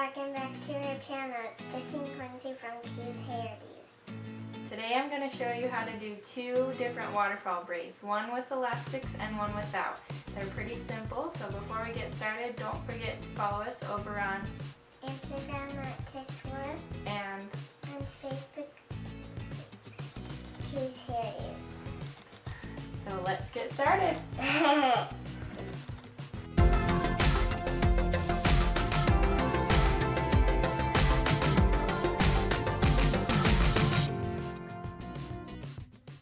welcome back to our channel. It's and Quincy from Q's Hairdos. Today I'm going to show you how to do two different waterfall braids, one with elastics and one without. They're pretty simple, so before we get started, don't forget to follow us over on Instagram at teswood and on Facebook Q's Hairdos. so let's get started.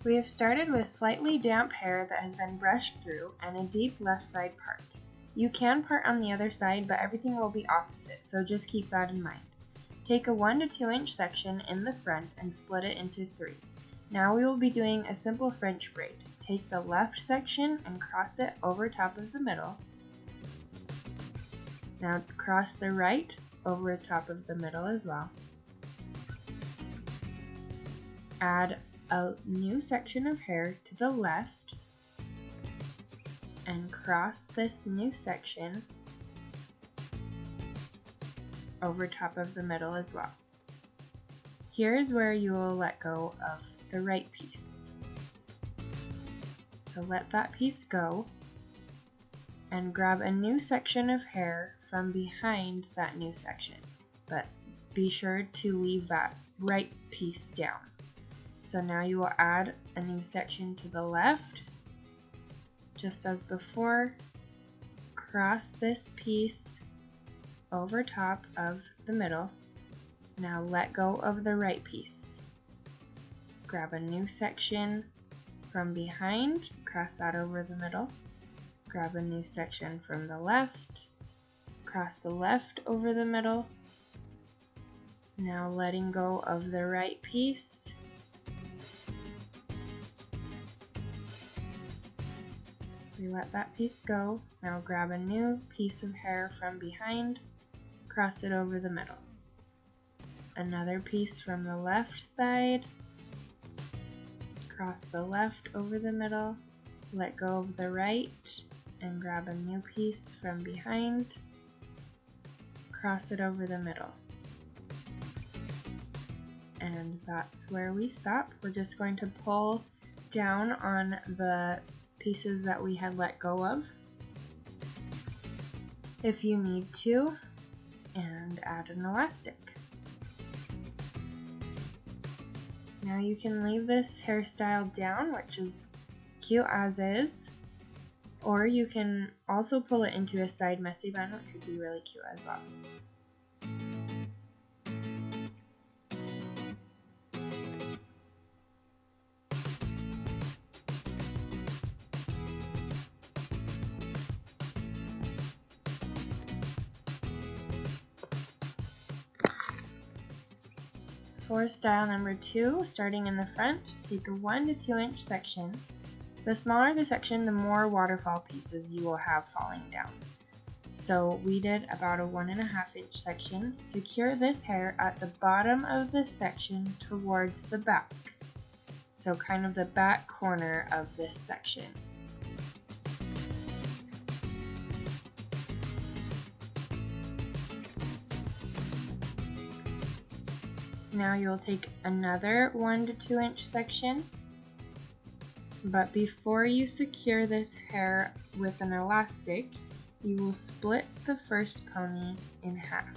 We have started with slightly damp hair that has been brushed through and a deep left side part. You can part on the other side, but everything will be opposite, so just keep that in mind. Take a 1 to 2 inch section in the front and split it into 3. Now we will be doing a simple French braid. Take the left section and cross it over top of the middle. Now cross the right over top of the middle as well. Add a new section of hair to the left and cross this new section over top of the middle as well. Here is where you will let go of the right piece. So let that piece go and grab a new section of hair from behind that new section, but be sure to leave that right piece down. So now you will add a new section to the left, just as before. Cross this piece over top of the middle. Now let go of the right piece. Grab a new section from behind, cross that over the middle. Grab a new section from the left, cross the left over the middle. Now letting go of the right piece We let that piece go. Now grab a new piece of hair from behind, cross it over the middle. Another piece from the left side, cross the left over the middle, let go of the right, and grab a new piece from behind, cross it over the middle. And that's where we stop. We're just going to pull down on the pieces that we had let go of if you need to and add an elastic. Now you can leave this hairstyle down which is cute as is or you can also pull it into a side messy bun which would be really cute as well. For style number two, starting in the front, take a 1 to 2 inch section. The smaller the section, the more waterfall pieces you will have falling down. So we did about a 1.5 inch section. Secure this hair at the bottom of this section towards the back. So kind of the back corner of this section. Now you'll take another 1 to 2 inch section, but before you secure this hair with an elastic, you will split the first pony in half.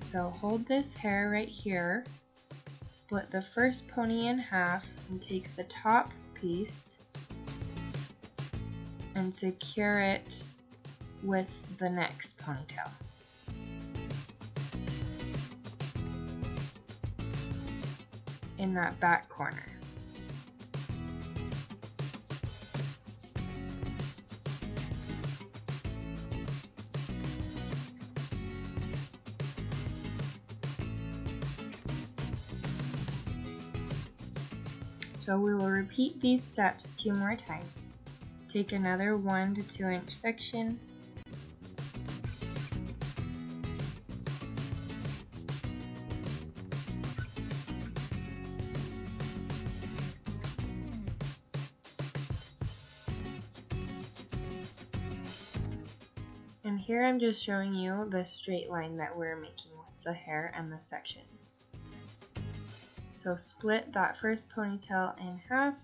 So hold this hair right here, split the first pony in half, and take the top piece and secure it with the next ponytail. In that back corner. So we will repeat these steps two more times. Take another 1 to 2 inch section And here I'm just showing you the straight line that we're making with the hair and the sections. So split that first ponytail in half.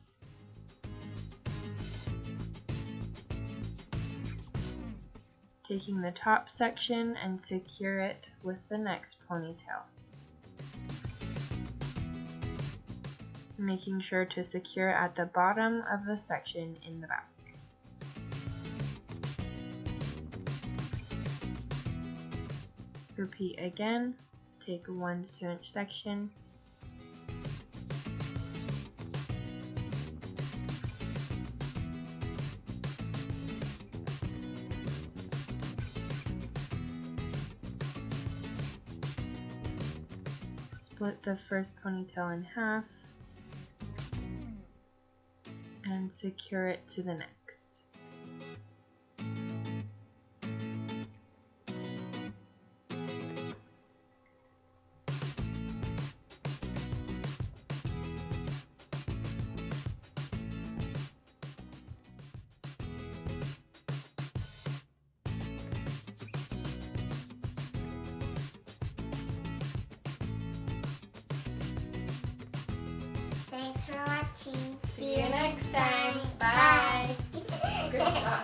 Taking the top section and secure it with the next ponytail. Making sure to secure at the bottom of the section in the back. Repeat again, take a 1 to 2 inch section, split the first ponytail in half and secure it to the neck. Thank you.